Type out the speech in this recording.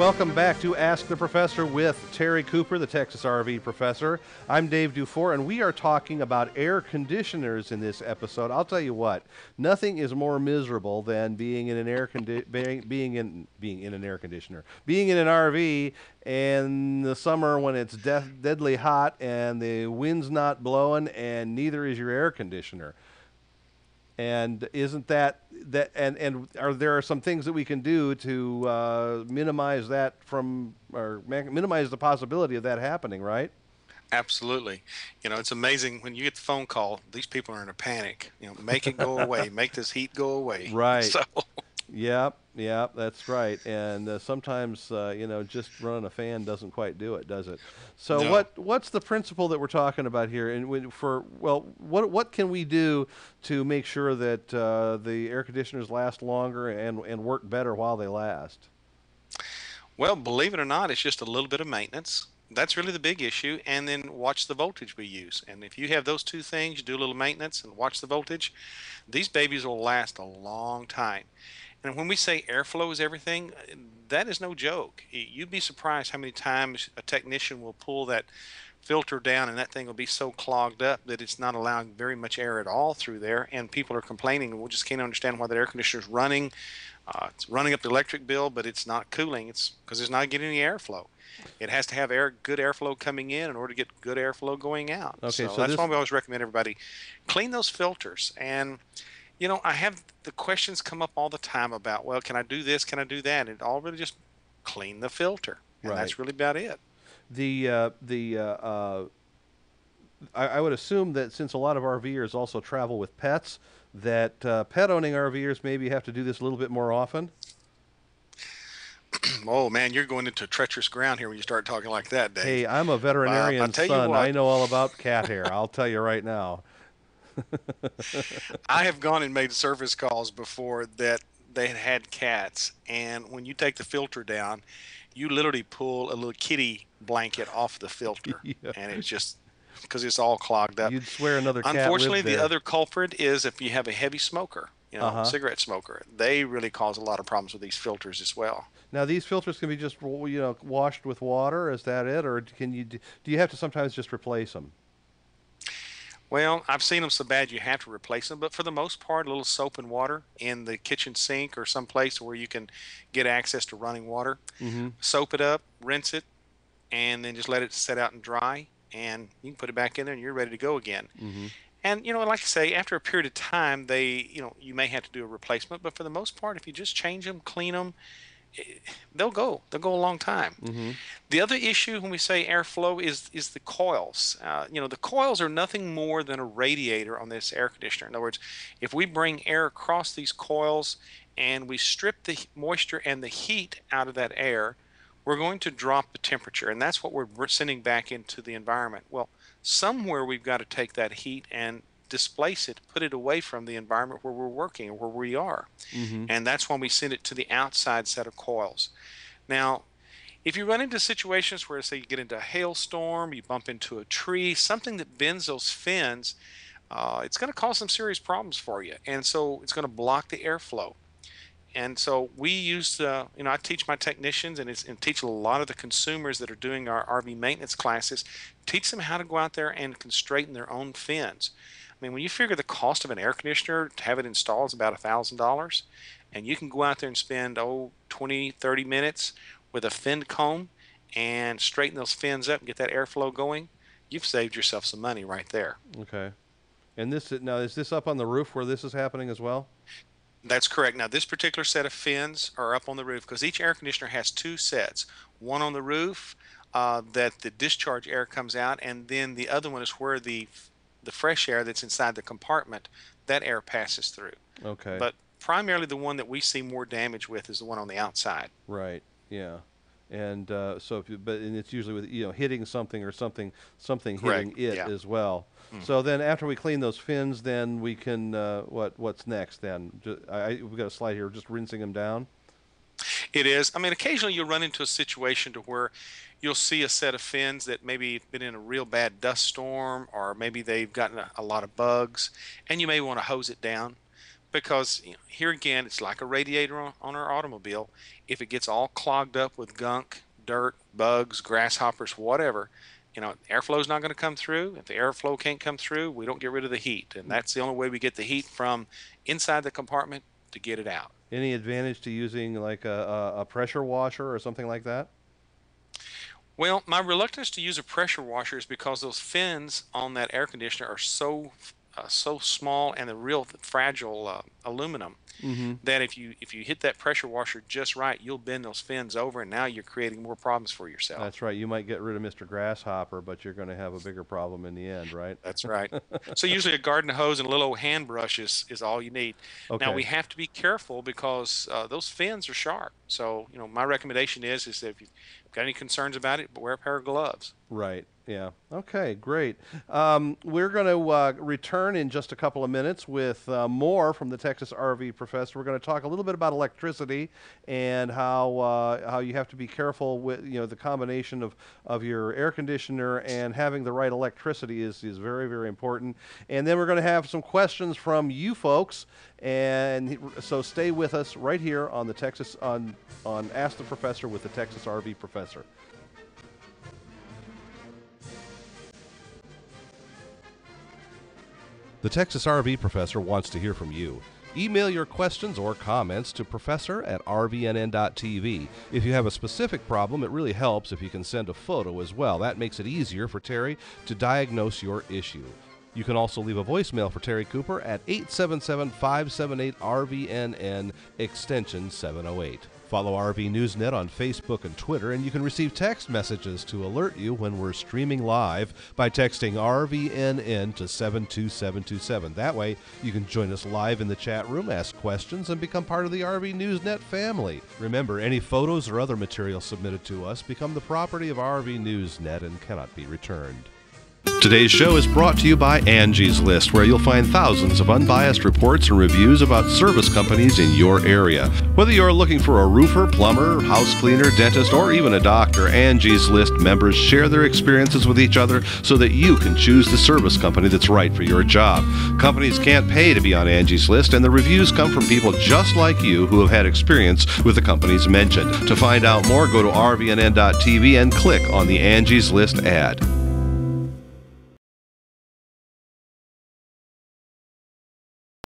welcome back to Ask the Professor with Terry Cooper, the Texas RV professor. I'm Dave Dufour, and we are talking about air conditioners in this episode. I'll tell you what, nothing is more miserable than being in an air condi- being, in being in an air conditioner, being in an RV in the summer when it's death, deadly hot and the wind's not blowing, and neither is your air conditioner and isn't that that and and are there are some things that we can do to uh, minimize that from or minimize the possibility of that happening right? Absolutely. You know it's amazing when you get the phone call these people are in a panic you know make it go away make this heat go away. Right. So Yep, yep, that's right. And uh, sometimes, uh, you know, just running a fan doesn't quite do it, does it? So No. what what's the principle that we're talking about here? And for well, what what can we do to make sure that uh, the air conditioners last longer and and work better while they last? Well, believe it or not, it's just a little bit of maintenance. That's really the big issue. And then watch the voltage we use. And if you have those two things, do a little maintenance and watch the voltage, these babies will last a long time. And when we say airflow is everything, that is no joke. You'd be surprised how many times a technician will pull that filter down and that thing will be so clogged up that it's not allowing very much air at all through there. And people are complaining, we just can't understand why that air conditioner is running. Uh, it's running up the electric bill, but it's not cooling. It's because it's not getting any airflow. It has to have air, good airflow coming in in order to get good airflow going out. Okay, so, so that's this- why we always recommend everybody clean those filters. And you know, I have the questions come up all the time about, well, can I do this? Can I do that? And all really just clean the filter, and Right. that's really about it. The uh, the uh, uh, I, I would assume that since a lot of RVers also travel with pets, that uh, pet owning RVers maybe have to do this a little bit more often. oh man, you're going into treacherous ground here when you start talking like that, Dave. Hey, I'm a veterinarian son. I know all about cat hair. I'll tell you right now. I have gone and made service calls before that they had had cats, and when you take the filter down, you literally pull a little kitty blanket off the filter, Yeah. and it's just because it's all clogged up. You'd swear another cat Unfortunately, the other culprit is if you have a heavy smoker, you know, Uh-huh. cigarette smoker. They really cause a lot of problems with these filters as well. Now these filters can be just you know washed with water. Is that it, or can you do you have to sometimes just replace them? Well, I've seen them so bad you have to replace them, but for the most part, a little soap and water in the kitchen sink or someplace where you can get access to running water. Mm-hmm. Soap it up, rinse it, and then just let it set out and dry, and you can put it back in there and you're ready to go again. Mm-hmm. And you know, like I say, after a period of time, they, you know, you may have to do a replacement, but for the most part, if you just change them, clean them, they'll go. They'll go a long time. Mm-hmm. The other issue when we say airflow is is the coils. Uh, you know, the coils are nothing more than a radiator on this air conditioner. In other words, if we bring air across these coils and we strip the moisture and the heat out of that air, we're going to drop the temperature, and that's what we're we're sending back into the environment. Well, somewhere we've got to take that heat and displace it, put it away from the environment where we're working or where we are Mm-hmm. and that's when we send it to the outside set of coils. Now, if you run into situations where, say, you get into a hailstorm, you bump into a tree, something that bends those fins, uh, it's going to cause some serious problems for you, and so it's going to block the airflow. And so we use, uh, you know, I teach my technicians and, it's, and teach a lot of the consumers that are doing our RV maintenance classes, teach them how to go out there and can straighten their own fins. I mean, when you figure the cost of an air conditioner to have it installed is about a thousand dollars, and you can go out there and spend oh 20, 30 minutes with a fin comb and straighten those fins up and get that airflow going, you've saved yourself some money right there. Okay. And this now is this up on the roof where this is happening as well? That's correct. Now, this particular set of fins are up on the roof because each air conditioner has two sets. One on the roof uh, that the discharge air comes out, and then the other one is where the the fresh air that's inside the compartment that air passes through. Okay. But primarily, the one that we see more damage with is the one on the outside. Right. Yeah. And uh, so, if you, but and it's usually with you know hitting something or something something hitting Correct, it yeah. as well. Mm. So then, after we clean those fins, then we can uh, what what's next? Then I, I, we've got a slide here, just rinsing them down. It is. I mean, occasionally you'll run into a situation to where you'll see a set of fins that maybe been in a real bad dust storm, or maybe they've gotten a, a lot of bugs, and you may want to hose it down. because you know, here again, it's like a radiator on, on our automobile. If it gets all clogged up with gunk, dirt, bugs, grasshoppers, whatever, you know, airflow is not going to come through. If the airflow can't come through, we don't get rid of the heat, and mm. that's the only way we get the heat from inside the compartment to get it out. Any advantage to using like a, a, pressure washer or something like that? Well, my reluctance to use a pressure washer is because those fins on that air conditioner are so uh, so small and the real fragile uh, aluminum mm-hmm. that if you if you hit that pressure washer just right, you'll bend those fins over, and now you're creating more problems for yourself. That's right. You might get rid of Mr. Grasshopper, but you're going to have a bigger problem in the end, right? That's right. so usually a garden hose and a little old hand brush is, is all you need. Okay. Now we have to be careful because uh, those fins are sharp. So you know my recommendation is is that if you've got any concerns about it, wear a pair of gloves. Right. Yeah. Okay. Great. Um, we're going to uh, return in just a couple of minutes with uh, more from the Texas RV professor. We're going to talk a little bit about electricity and how uh, how you have to be careful with you know the combination of, of your air conditioner and having the right electricity is is very very important. And then we're going to have some questions from you folks. And so stay with us right here on the Texas on on Ask the Professor with the Texas RV professor. The Texas RV Professor wants to hear from you. Email your questions or comments to professor at rvnn.tv. If you have a specific problem, it really helps if you can send a photo as well. That makes it easier for Terry to diagnose your issue. You can also leave a voicemail for Terry Cooper at 877 578 RVNN extension 708. Follow RV Newsnet on Facebook and Twitter, and you can receive text messages to alert you when we're streaming live by texting RVNN to 72727. That way, you can join us live in the chat room, ask questions, and become part of the RV Newsnet family. Remember, any photos or other material submitted to us become the property of RV Newsnet and cannot be returned. Today's show is brought to you by Angie's List, where you'll find thousands of unbiased reports and reviews about service companies in your area. Whether you're looking for a roofer, plumber, house cleaner, dentist, or even a doctor, Angie's List members share their experiences with each other so that you can choose the service company that's right for your job. Companies can't pay to be on Angie's List, and the reviews come from people just like you who have had experience with the companies mentioned. To find out more, go to rvnn.tv and click on the Angie's List ad.